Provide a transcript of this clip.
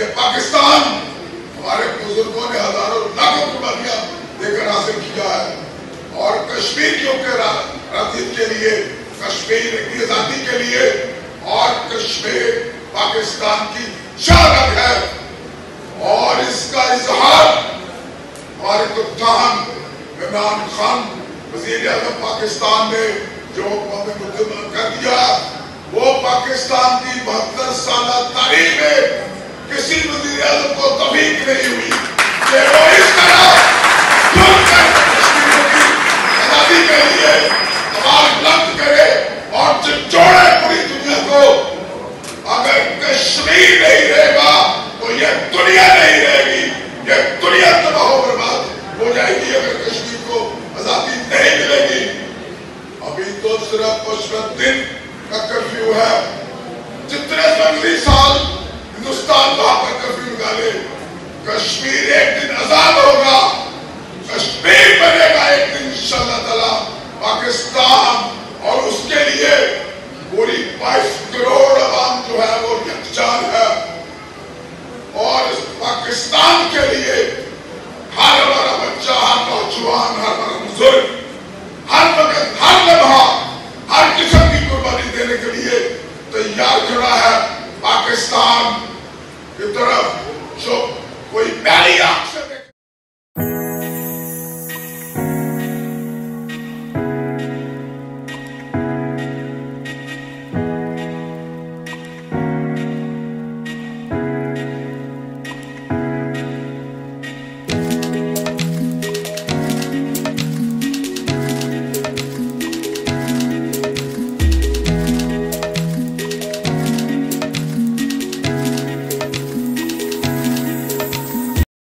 یہ پاکستان ہمارے بزرگوں نے ہزاروں لاکھوں قربانیاں دے کر حاصل کیا ہے۔ اور کشمیریوں کے رضیت کے لیے، کشمیر کی آزادی کے لیے، اور کشمیر پاکستان کی شہرت ہے۔ اور اس کا اظہار ہمارے کپتان عمران خان، وزیر اعظم پاکستان نے جو مدد کر دیا، وہ پاکستان کی بہتر سالہ تاریخ کسی وزیر اعظم کو توفیق نہیں ہوئی کہ وہ اس طرح جھوٹ کر کشمیریوں کی آزادی کے لیے آواز بلند کرے اور جوڑے پوری دنیا کو اگر کشمیر نہیں رہے گا تو یہ دنیا نہیں رہے گی یہ دنیا تباہ و برباد ہو جائے گی اگر کشمیر کو آزادی نہیں ملے گی ابھی تو صرف عشرت دن کا کرفیو ہے جتنے سنگلی کشمیر ایک دن آزاد ہوگا، کشمیر بنے گا ایک دن انشاءاللہ تعالی، پاکستان اور اس کے لیے پوری بائیس کروڑ عوام جو ہے وہ یکجان ہے۔ اور اس پاکستان کے لیے ہر ہمارا بچہ، ہر نوجوان، ہر ہمارا بزرگ، ہر وقت ہر لمحہ، ہر قسم کی قربانی دینے کے لیے تیار کھڑا ہے۔ پاکستان کی طرف جو we belly oxen.